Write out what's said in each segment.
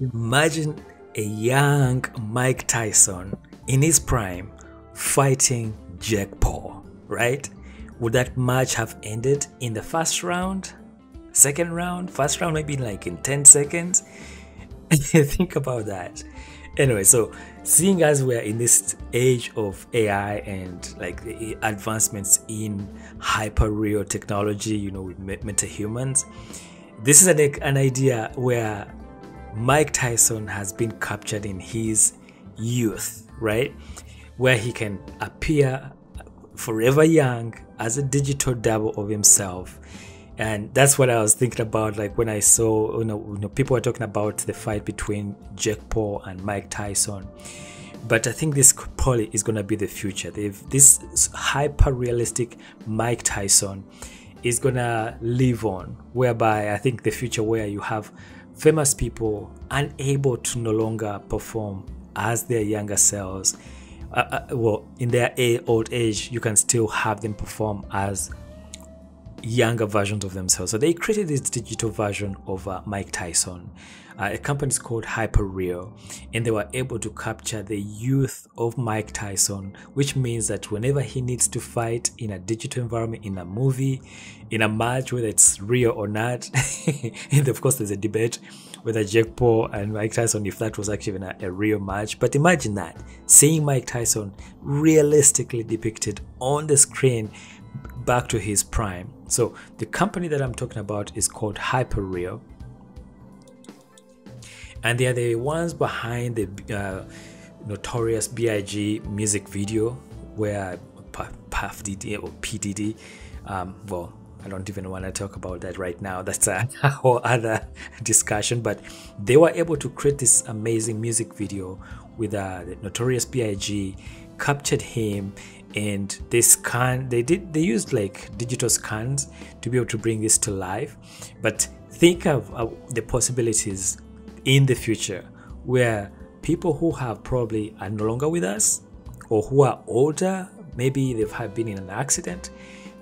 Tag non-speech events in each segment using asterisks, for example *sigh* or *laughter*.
Imagine a young Mike Tyson in his prime fighting Jake Paul, right? Would that match have ended in the first round? Second round? First round maybe like in 10 seconds? *laughs* Think about that. Anyway, so seeing as we're in this age of AI and like the advancements in hyper real technology, you know, with metahumans, this is an, an idea where Mike Tyson has been captured in his youth, right? Where he can appear forever young as a digital double of himself. And that's what I was thinking about, like when I saw, you know, you know people were talking about the fight between Jake Paul and Mike Tyson. But I think this probably is going to be the future. They've, this hyper realistic Mike Tyson is going to live on, whereby I think the future where you have famous people unable to no longer perform as their younger selves. Uh, uh, well in their old age you can still have them perform as younger versions of themselves so they created this digital version of uh, mike tyson uh, a company is called Hyperreal, and they were able to capture the youth of Mike Tyson, which means that whenever he needs to fight in a digital environment, in a movie, in a match, whether it's real or not, *laughs* and of course there's a debate whether Jake Paul and Mike Tyson, if that was actually a, a real match. But imagine that, seeing Mike Tyson realistically depicted on the screen back to his prime. So the company that I'm talking about is called Hyperreal and they are the ones behind the uh, notorious Big music video where Puff Diddy or PDD, um, well, I don't even want to talk about that right now. That's a *laughs* whole other discussion. But they were able to create this amazing music video with uh, the Notorious B.I.G. captured him and they scan they did they used like digital scans to be able to bring this to life. But think of uh, the possibilities in the future where people who have probably are no longer with us or who are older maybe they've been in an accident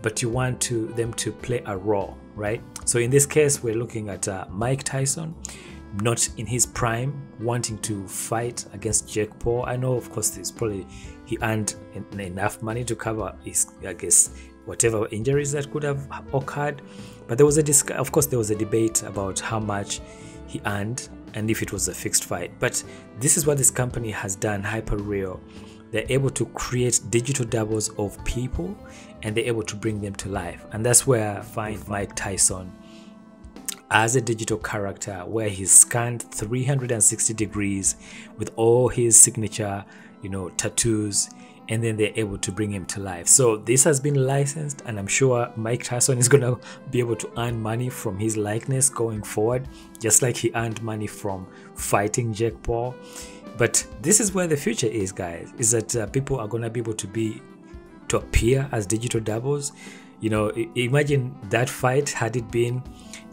but you want to them to play a role right? So in this case we're looking at uh, mike tyson not in his prime wanting to fight against jake paul i know of course there's probably he earned enough money to cover his i guess whatever injuries that could have occurred but there was a disc of course there was a debate about how much he earned and if it was a fixed fight. But this is what this company has done, Hyperreal. They're able to create digital doubles of people and they're able to bring them to life. And that's where I find Mike Tyson as a digital character where he's scanned 360 degrees with all his signature, you know, tattoos and then they're able to bring him to life. So this has been licensed, and I'm sure Mike Tyson is *laughs* gonna be able to earn money from his likeness going forward, just like he earned money from fighting Jake Paul. But this is where the future is, guys. Is that uh, people are gonna be able to be to appear as digital doubles. You know, imagine that fight had it been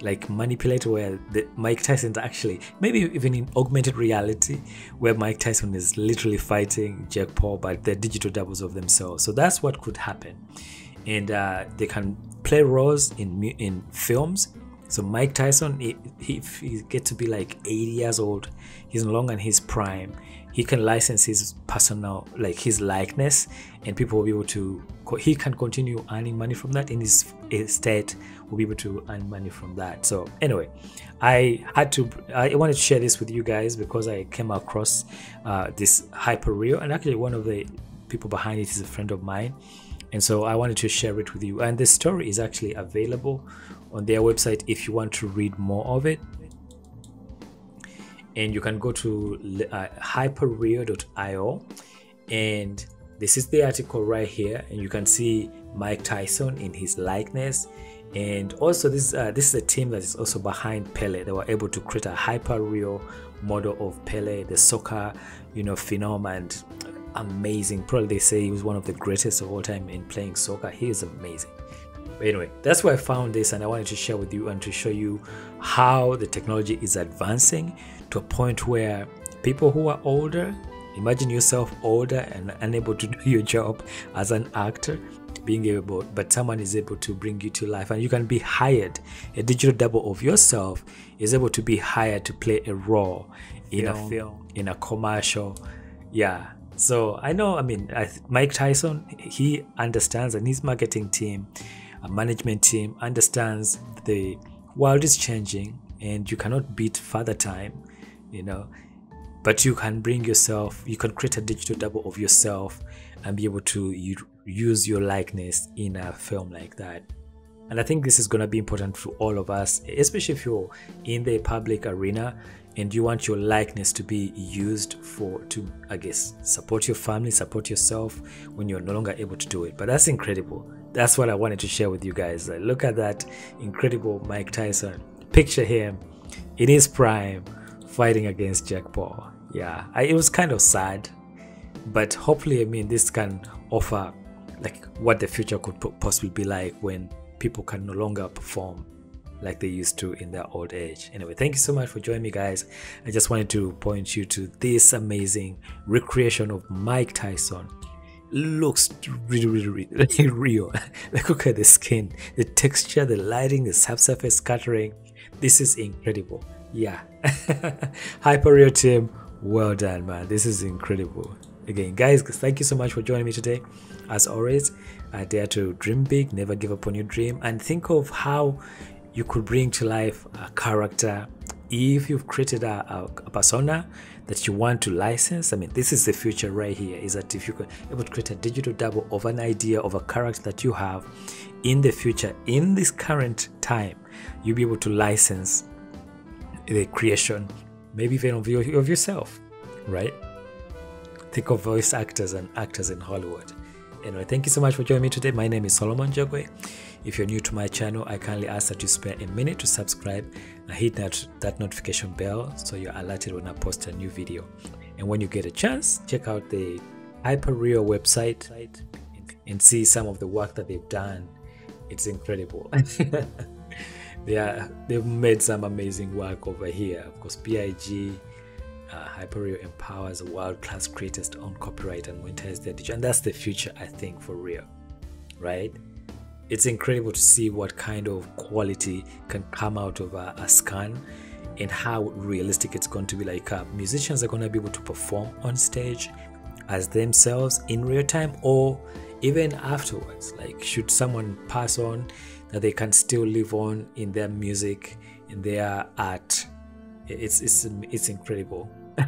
like manipulated where the Mike Tyson's actually maybe even in augmented reality where Mike Tyson is literally fighting Jake Paul but they're digital doubles of themselves. So that's what could happen. And uh, they can play roles in in films so Mike Tyson if he, gets to be like 80 years old he's no longer in his prime. He can license his personal like his likeness and people will be able to he can continue earning money from that in his estate will be able to earn money from that. So anyway i had to i wanted to share this with you guys because i came across uh, this Hyperreal and actually one of the people behind it is a friend of mine. And so i wanted to share it with you. And this story is actually available on their website if you want to read more of it. And you can go to uh, hyperreal.io and this is the article right here and you can see mike tyson in his likeness. And also this uh, this is a team that is also behind pele. They were able to create a hyper real model of pele the soccer you know phenom and amazing. Probably they say he was one of the greatest of all time in playing soccer. He is amazing anyway that's why i found this and i wanted to share with you and to show you how the technology is advancing to a point where people who are older imagine yourself older and unable to *laughs* do your job as an actor being able but someone is able to bring you to life and you can be hired. A digital double of yourself is able to be hired to play a role in a film. in a commercial. Yeah. So i know i mean I, mike tyson he understands and his marketing team a management team understands the world is changing and you cannot beat father time you know but you can bring yourself you can create a digital double of yourself and be able to use your likeness in a film like that. And i think this is going to be important for all of us especially if you're in the public arena and you want your likeness to be used for to i guess support your family support yourself when you're no longer able to do it. But that's incredible that's what i wanted to share with you guys like, look at that incredible mike tyson picture him in his prime fighting against jack paul yeah I, it was kind of sad but hopefully i mean this can offer like what the future could possibly be like when people can no longer perform like they used to in their old age. Anyway, thank you so much for joining me, guys. I just wanted to point you to this amazing recreation of Mike Tyson. Looks really, really, really *laughs* real. like, look at the skin, the texture, the lighting, the subsurface scattering. This is incredible. Yeah. *laughs* Hyperreal team, well done, man. This is incredible. Again, guys, thank you so much for joining me today. As always, I dare to dream big, never give up on your dream, and think of how you could bring to life a character if you've created a, a, a, persona that you want to license i mean this is the future right here is that if you could able to create a digital double of an idea of a character that you have in the future in this current time you'll be able to license the creation maybe even of, your, of yourself right? Think of voice actors and actors in hollywood anyway thank you so much for joining me today my name is solomon jagwe if you're new to my channel, I kindly ask that you spare a minute to subscribe and hit that, that notification bell so you're alerted when I post a new video. And when you get a chance, check out the Hyperreal website and see some of the work that they've done. It's incredible. *laughs* they are, they've made some amazing work over here. Of course, BIG, uh, Hyperreal empowers world-class creators to own copyright and monetize their digital. And that's the future, I think, for real, right? it's incredible to see what kind of quality can come out of a, a scan and how realistic it's going to be like uh, musicians are going to be able to perform on stage as themselves in real time or even afterwards like should someone pass on that they can still live on in their music in their art it's it's it's incredible. *laughs*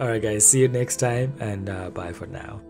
All right guys. See you next time and uh, bye for now